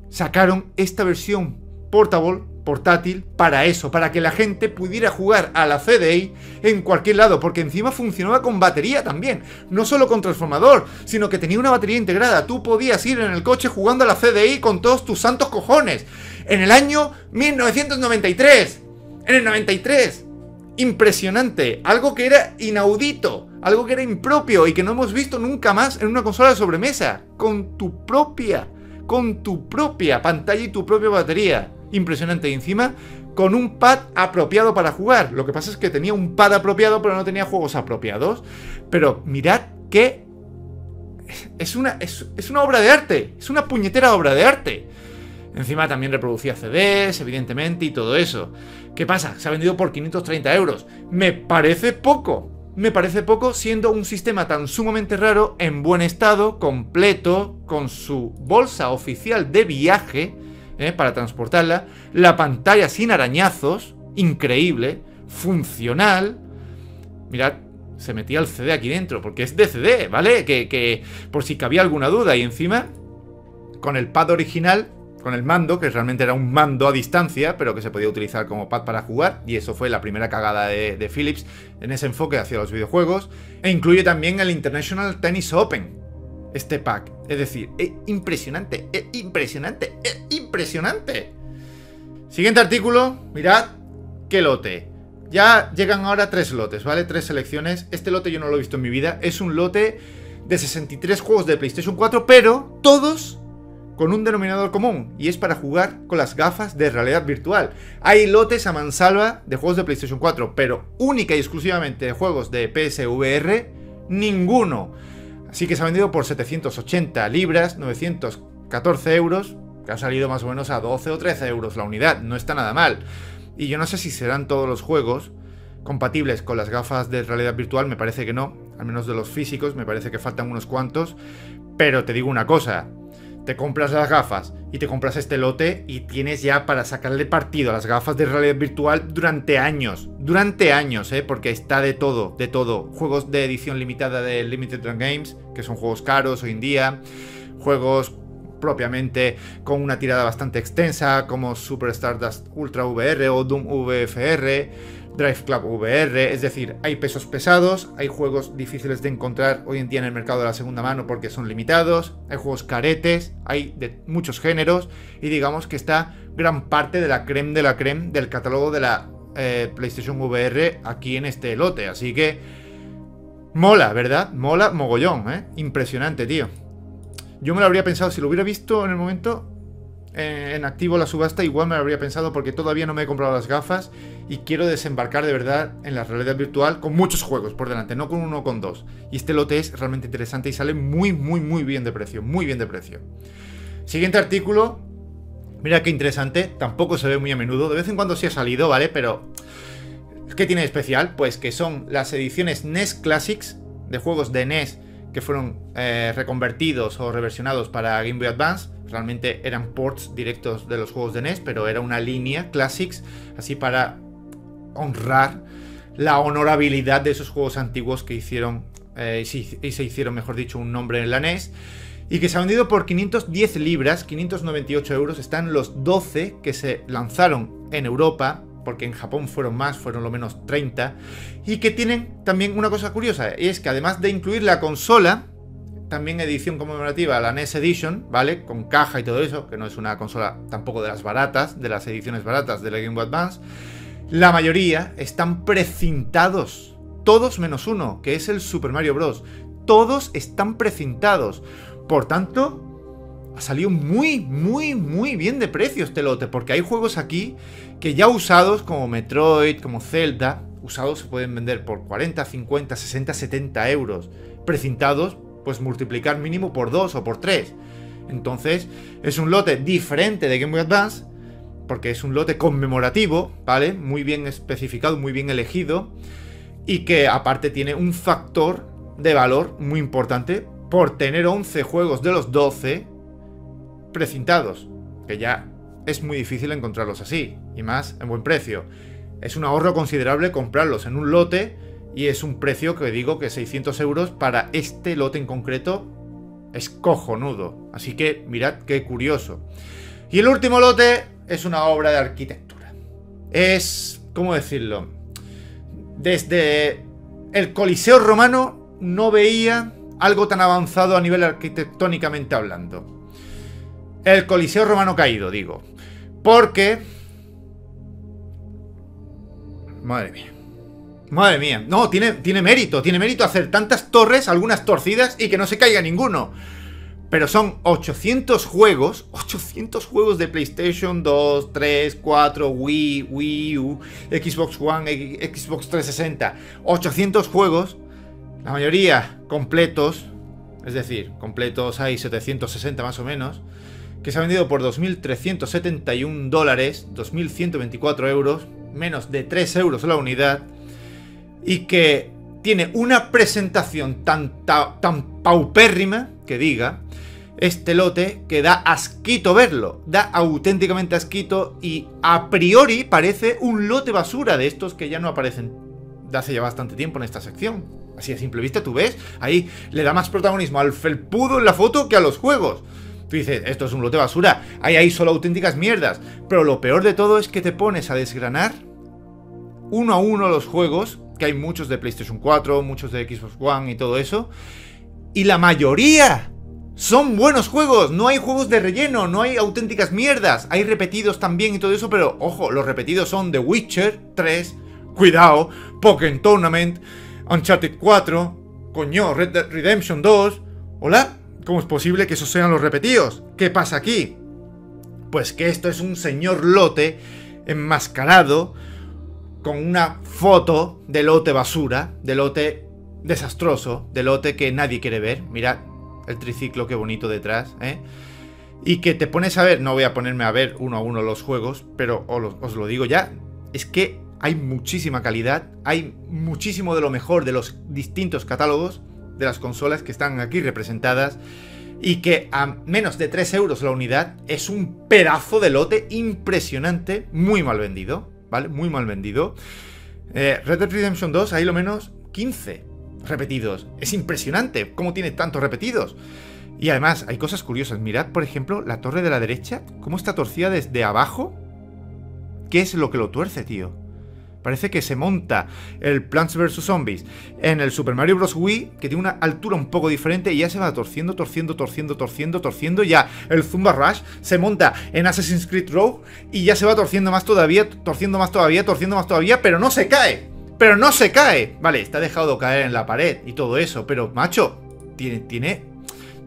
sacaron esta versión portable portátil para eso, para que la gente pudiera jugar a la CDI en cualquier lado, porque encima funcionaba con batería también, no solo con transformador, sino que tenía una batería integrada. Tú podías ir en el coche jugando a la CDI con todos tus santos cojones. En el año 1993. En el 93. Impresionante. Algo que era inaudito. Algo que era impropio y que no hemos visto nunca más en una consola de sobremesa. Con tu propia. Con tu propia pantalla y tu propia batería impresionante. Y encima con un pad apropiado para jugar. Lo que pasa es que tenía un pad apropiado, pero no tenía juegos apropiados. Pero mirad que es una, es, una obra de arte. Es una puñetera obra de arte. Encima también reproducía CDs, evidentemente, y todo eso. ¿Qué pasa? Se ha vendido por 530 euros. Me parece poco. Me parece poco siendo un sistema tan sumamente raro, en buen estado, completo, con su bolsa oficial de viaje ¿eh? para transportarla, la pantalla sin arañazos, increíble, funcional. Mirad, se metía el CD aquí dentro, porque es de CD, ¿vale? Que, que por si cabía alguna duda. Y encima, con el pad original, con el mando, que realmente era un mando a distancia, pero que se podía utilizar como pad para jugar, y eso fue la primera cagada de, de Philips en ese enfoque hacia los videojuegos. E incluye también el International Tennis Open, este pack. Es decir, es impresionante, es impresionante, es impresionante. Siguiente artículo, mirad qué lote. Ya llegan ahora tres lotes, ¿vale? Tres selecciones. Este lote yo no lo he visto en mi vida. Es un lote de 63 juegos de PlayStation 4, pero todos con un denominador común, y es para jugar con las gafas de realidad virtual. Hay lotes a mansalva de juegos de PlayStation 4, pero única y exclusivamente de juegos de PSVR, ninguno. Así que se ha vendido por 780 libras, 914 euros, que ha salido más o menos a 12 o 13 euros la unidad, no está nada mal. Y yo no sé si serán todos los juegos compatibles con las gafas de realidad virtual, me parece que no, al menos de los físicos, me parece que faltan unos cuantos, pero te digo una cosa, te compras las gafas y te compras este lote y tienes ya para sacarle partido a las gafas de realidad virtual durante años. Durante años, ¿eh? Porque está de todo, de todo. Juegos de edición limitada de Limited Run Games, que son juegos caros hoy en día. Juegos propiamente con una tirada bastante extensa, como Super Stardust Ultra VR o Doom VFR Drive Club VR, es decir, hay pesos pesados, hay juegos difíciles de encontrar hoy en día en el mercado de la segunda mano porque son limitados, hay juegos caretes, hay de muchos géneros y digamos que está gran parte de la creme de la creme del catálogo de la eh, PlayStation VR aquí en este lote, así que mola, ¿verdad? Mola mogollón, ¿eh? Impresionante, tío. Yo me lo habría pensado, si lo hubiera visto en el momento, eh, en activo la subasta, igual me lo habría pensado porque todavía no me he comprado las gafas y quiero desembarcar de verdad en la realidad virtual con muchos juegos por delante, no con uno o con dos. Y este lote es realmente interesante y sale muy, muy, muy bien de precio, muy bien de precio. Siguiente artículo. Mira qué interesante, tampoco se ve muy a menudo, de vez en cuando sí ha salido, ¿vale? Pero ¿qué tiene de especial? Pues que son las ediciones NES Classics de juegos de NES que fueron eh, reconvertidos o reversionados para Game Boy Advance Realmente eran ports directos de los juegos de NES, pero era una línea Classics, así para honrar la honorabilidad de esos juegos antiguos que hicieron, eh, y se hicieron, mejor dicho, un nombre en la NES. Y que se ha vendido por 510 libras, 598 euros. Están los 12 que se lanzaron en Europa, porque en Japón fueron más, fueron lo menos 30. Y que tienen también una cosa curiosa, es que además de incluir la consola, también edición conmemorativa, la NES Edition, ¿vale? Con caja y todo eso, que no es una consola tampoco de las baratas, de las ediciones baratas de la Game Boy Advance. La mayoría están precintados. Todos menos uno, que es el Super Mario Bros. Todos están precintados. Por tanto, ha salido muy, muy, muy bien de precio este lote. Porque hay juegos aquí que ya usados, como Metroid, como Zelda, usados se pueden vender por 40, 50, 60, 70 euros. Precintados pues multiplicar mínimo por 2 o por 3. Entonces, es un lote diferente de Game Boy Advance, porque es un lote conmemorativo, ¿vale? Muy bien especificado, muy bien elegido, y que aparte tiene un factor de valor muy importante por tener 11 juegos de los 12 precintados, que ya es muy difícil encontrarlos así, y más en buen precio. Es un ahorro considerable comprarlos en un lote y es un precio que digo que 600 euros para este lote en concreto es cojonudo. Así que mirad qué curioso. Y el último lote es una obra de arquitectura. Es, ¿cómo decirlo? Desde el Coliseo romano no veía algo tan avanzado a nivel arquitectónicamente hablando. El Coliseo romano caído, digo. Porque... Madre mía. Madre mía. No, tiene, tiene mérito. Tiene mérito hacer tantas torres, algunas torcidas, y que no se caiga ninguno. Pero son 800 juegos, 800 juegos de PlayStation 2, 3, 4, Wii, Wii U, Xbox One, Xbox 360. 800 juegos, la mayoría completos, es decir, completos hay 760 más o menos, que se ha vendido por 2.371 dólares, 2.124 euros, menos de 3 euros la unidad y que tiene una presentación tan, tan, paupérrima, que diga, este lote que da asquito verlo, da auténticamente asquito y a priori parece un lote basura de estos que ya no aparecen de hace ya bastante tiempo en esta sección. Así a simple vista tú ves, ahí le da más protagonismo al felpudo en la foto que a los juegos. Tú dices, esto es un lote basura, ahí hay solo auténticas mierdas. Pero lo peor de todo es que te pones a desgranar uno a uno los juegos que hay muchos de PlayStation 4, muchos de Xbox One y todo eso. Y la mayoría son buenos juegos, no hay juegos de relleno, no hay auténticas mierdas, hay repetidos también y todo eso, pero ojo, los repetidos son The Witcher 3, cuidado, Pokémon Tournament, Uncharted 4, coño, Red Redemption 2. Hola, ¿cómo es posible que esos sean los repetidos? ¿Qué pasa aquí? Pues que esto es un señor lote enmascarado con una foto de lote basura, de lote desastroso, de lote que nadie quiere ver. Mirad el triciclo, qué bonito detrás, ¿eh? Y que te pones a ver, no voy a ponerme a ver uno a uno los juegos, pero os lo digo ya, es que hay muchísima calidad, hay muchísimo de lo mejor de los distintos catálogos de las consolas que están aquí representadas y que a menos de 3 euros la unidad es un pedazo de lote impresionante, muy mal vendido. ¿vale? Muy mal vendido. Eh, Red Dead Redemption 2 hay lo menos 15 repetidos. Es impresionante cómo tiene tantos repetidos. Y además, hay cosas curiosas. Mirad, por ejemplo, la torre de la derecha, cómo está torcida desde abajo. ¿Qué es lo que lo tuerce, tío? Parece que se monta el Plants vs. Zombies en el Super Mario Bros. Wii, que tiene una altura un poco diferente y ya se va torciendo, torciendo, torciendo, torciendo, torciendo. Ya el Zumba Rush se monta en Assassin's Creed Rogue y ya se va torciendo más todavía, torciendo más todavía, torciendo más todavía, pero no se cae. Pero no se cae. Vale, está dejado caer en la pared y todo eso, pero macho, tiene, tiene,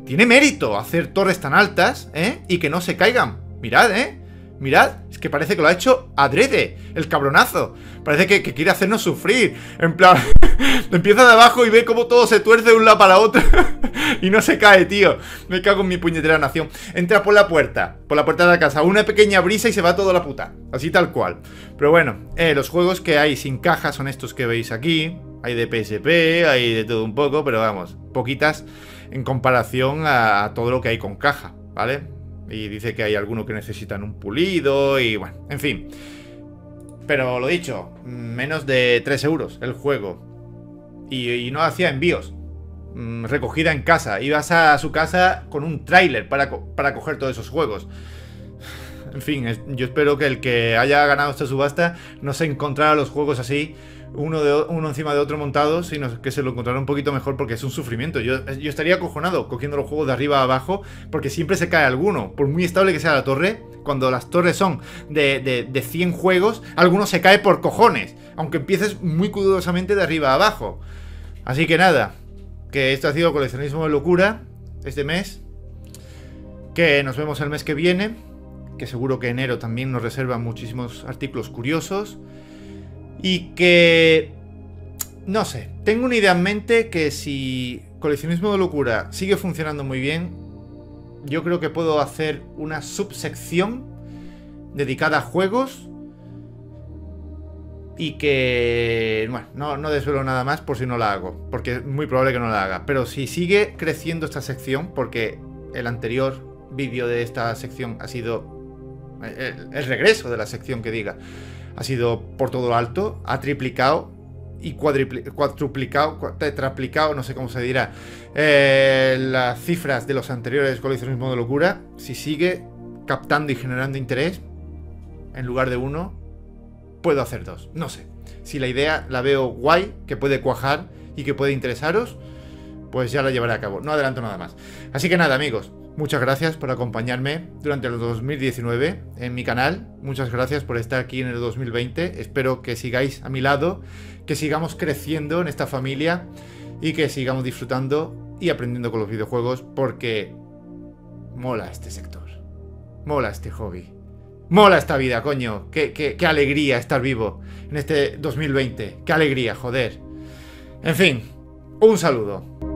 tiene mérito hacer torres tan altas, ¿eh? Y que no se caigan. Mirad, ¿eh? Mirad, es que parece que lo ha hecho adrede, el cabronazo. Parece que, quiere hacernos sufrir. En plan, empieza de abajo y ve cómo todo se tuerce de un lado para otro. y no se cae, tío. Me cago en mi puñetera nación. Entra por la puerta, por la puerta de la casa, una pequeña brisa y se va toda la puta. Así tal cual. Pero bueno, eh, los juegos que hay sin caja son estos que veis aquí. Hay de PSP, hay de todo un poco, pero vamos, poquitas en comparación a todo lo que hay con caja, ¿vale? Y dice que hay algunos que necesitan un pulido y bueno, en fin. Pero lo dicho, menos de 3 euros el juego. Y, no hacía envíos. Mm, recogida en casa. Ibas a su casa con un tráiler para, para coger todos esos juegos. En fin, yo espero que el que haya ganado esta subasta no se encontrara los juegos así, uno, de, uno encima de otro montados, sino que se lo encontrara un poquito mejor porque es un sufrimiento. Yo, estaría acojonado cogiendo los juegos de arriba a abajo porque siempre se cae alguno. Por muy estable que sea la torre, cuando las torres son de, de, 100 juegos, alguno se cae por cojones, aunque empieces muy cuidadosamente de arriba a abajo. Así que nada, que esto ha sido coleccionismo de locura este mes. Que nos vemos el mes que viene que seguro que enero también nos reserva muchísimos artículos curiosos. Y que... No sé, tengo una idea en mente que si coleccionismo de locura sigue funcionando muy bien, yo creo que puedo hacer una subsección dedicada a juegos y que, bueno, no, no, desvelo nada más por si no la hago, porque es muy probable que no la haga. Pero si sigue creciendo esta sección, porque el anterior vídeo de esta sección ha sido el, regreso de la sección que diga, ha sido por todo lo alto, ha triplicado y cuadruplicado, tetraplicado, no sé cómo se dirá, eh, las cifras de los anteriores coleccionismo de locura, si sigue captando y generando interés, en lugar de uno, puedo hacer dos, no sé. Si la idea la veo guay, que puede cuajar y que puede interesaros, pues ya la llevaré a cabo. No adelanto nada más. Así que nada, amigos, Muchas gracias por acompañarme durante el 2019 en mi canal. Muchas gracias por estar aquí en el 2020. Espero que sigáis a mi lado, que sigamos creciendo en esta familia y que sigamos disfrutando y aprendiendo con los videojuegos porque mola este sector. Mola este hobby. Mola esta vida, coño. Qué, qué alegría estar vivo en este 2020. Qué alegría, joder. En fin, un saludo.